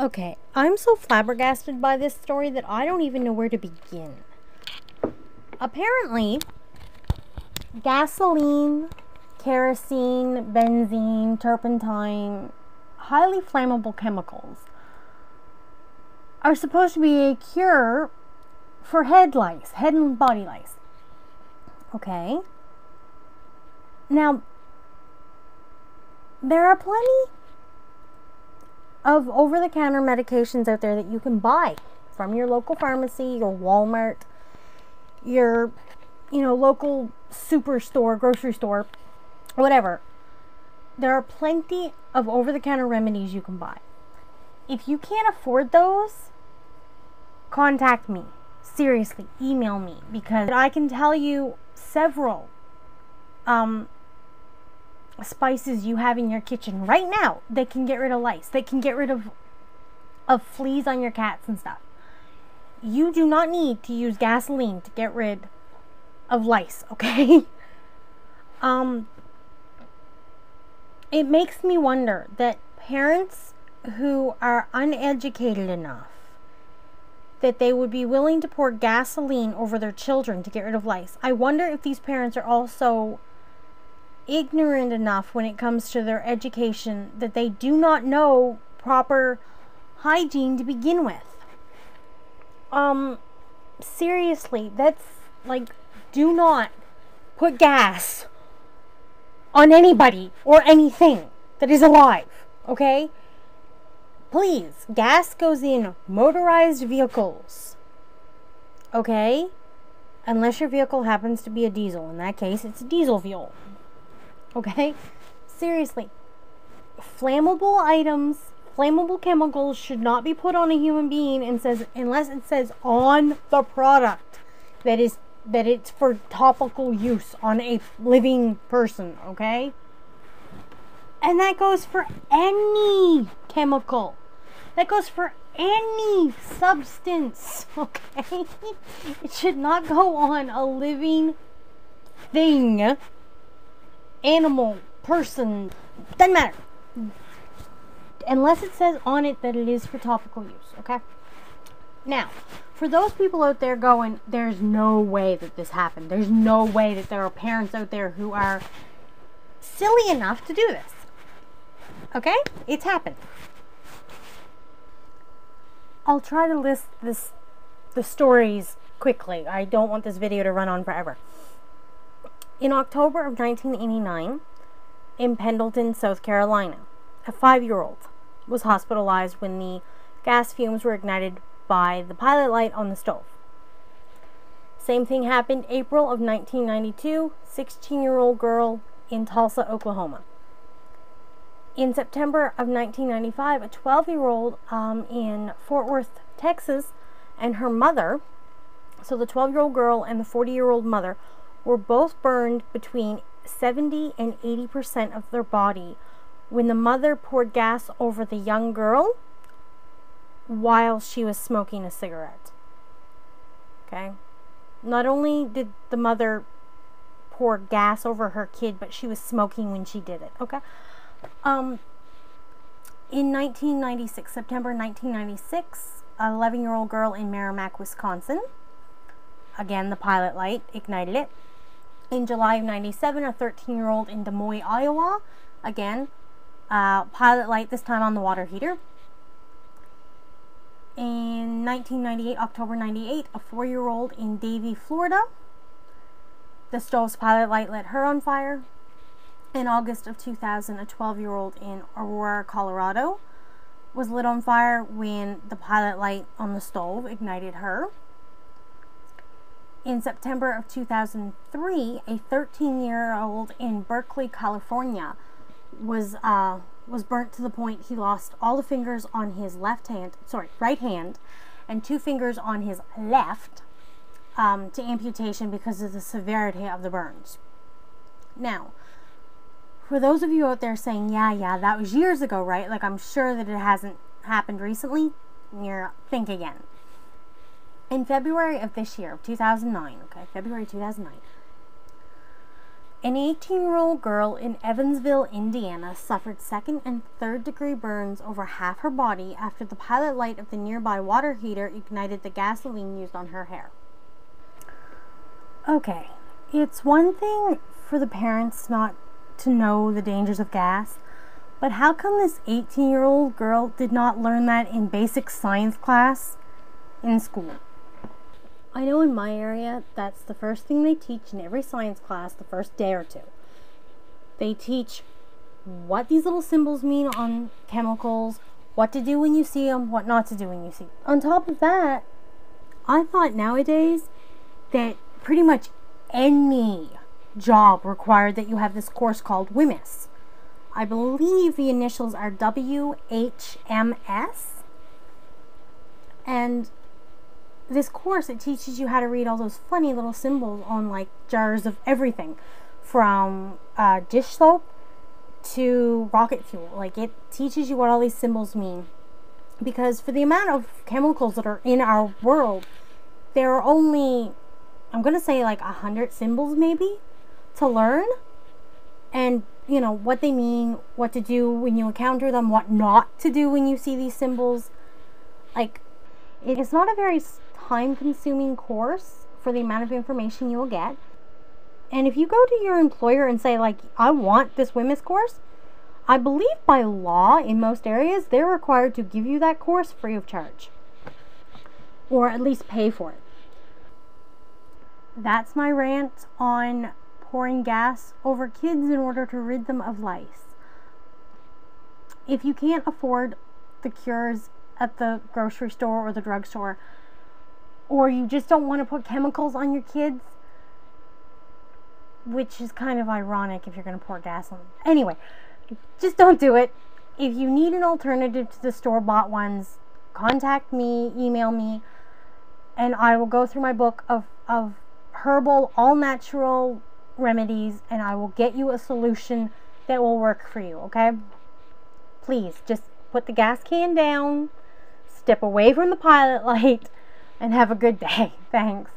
Okay, I'm so flabbergasted by this story that I don't even know where to begin. Apparently, gasoline, kerosene, benzene, turpentine, highly flammable chemicals are supposed to be a cure for head lice, head and body lice. Okay. Now, there are plenty of over the counter medications out there that you can buy from your local pharmacy, your Walmart, your you know, local superstore, grocery store, whatever. There are plenty of over the counter remedies you can buy. If you can't afford those, contact me. Seriously, email me because I can tell you several um, spices you have in your kitchen right now that can get rid of lice, that can get rid of of fleas on your cats and stuff. You do not need to use gasoline to get rid of lice, okay? um it makes me wonder that parents who are uneducated enough that they would be willing to pour gasoline over their children to get rid of lice. I wonder if these parents are also ignorant enough when it comes to their education that they do not know proper hygiene to begin with. Um, seriously, that's like, do not put gas on anybody or anything that is alive, okay? Please, gas goes in motorized vehicles, okay? Unless your vehicle happens to be a diesel. In that case, it's diesel fuel. Okay? Seriously. Flammable items, flammable chemicals should not be put on a human being and says unless it says on the product that is that it's for topical use on a living person, okay? And that goes for any chemical. That goes for any substance, okay? It should not go on a living thing animal, person, doesn't matter. Unless it says on it that it is for topical use, okay? Now, for those people out there going, there's no way that this happened. There's no way that there are parents out there who are silly enough to do this. Okay? It's happened. I'll try to list this the stories quickly. I don't want this video to run on forever. In October of 1989, in Pendleton, South Carolina, a five year old was hospitalized when the gas fumes were ignited by the pilot light on the stove. Same thing happened April of 1992, 16 year old girl in Tulsa, Oklahoma. In September of 1995, a 12 year old um, in Fort Worth, Texas, and her mother, so the 12 year old girl and the 40 year old mother, were both burned between 70 and 80% of their body when the mother poured gas over the young girl while she was smoking a cigarette. Okay? Not only did the mother pour gas over her kid, but she was smoking when she did it. Okay? Um, in 1996, September 1996, an 11 year old girl in Merrimac, Wisconsin, again, the pilot light ignited it, in July of 97, a 13 year old in Des Moines, Iowa. Again, uh, pilot light, this time on the water heater. In 1998, October 98, a four year old in Davie, Florida. The stove's pilot light lit her on fire. In August of 2000, a 12 year old in Aurora, Colorado was lit on fire when the pilot light on the stove ignited her. In September of 2003, a 13-year-old in Berkeley, California, was uh, was burnt to the point he lost all the fingers on his left hand, sorry, right hand, and two fingers on his left um, to amputation because of the severity of the burns. Now, for those of you out there saying, yeah, yeah, that was years ago, right? Like, I'm sure that it hasn't happened recently. You're think again in February of this year, 2009, okay, February 2009, An 18 year old girl in Evansville, Indiana suffered second and third degree burns over half her body after the pilot light of the nearby water heater ignited the gasoline used on her hair. Okay, it's one thing for the parents not to know the dangers of gas, but how come this 18 year old girl did not learn that in basic science class in school? I know in my area, that's the first thing they teach in every science class the first day or two. They teach what these little symbols mean on chemicals, what to do when you see them, what not to do when you see them. On top of that, I thought nowadays that pretty much any job required that you have this course called WHMIS. I believe the initials are WHMS. And this course it teaches you how to read all those funny little symbols on like jars of everything from uh, dish soap to rocket fuel. Like it teaches you what all these symbols mean. Because for the amount of chemicals that are in our world there are only i'm going to say like a hundred symbols maybe to learn. And you know what they mean what to do when you encounter them what not to do when you see these symbols. Like it's not a very time consuming course for the amount of information you'll get. And if you go to your employer and say, like, I want this WHMIS course, I believe by law in most areas they're required to give you that course free of charge. Or at least pay for it. That's my rant on pouring gas over kids in order to rid them of lice. If you can't afford the cures at the grocery store or the drugstore, or you just don't want to put chemicals on your kids, which is kind of ironic if you're going to pour gas on them. Anyway, just don't do it. If you need an alternative to the store bought ones, contact me, email me, and I will go through my book of, of herbal, all natural remedies and I will get you a solution that will work for you, okay? Please just put the gas can down, step away from the pilot light, and have a good day. Thanks.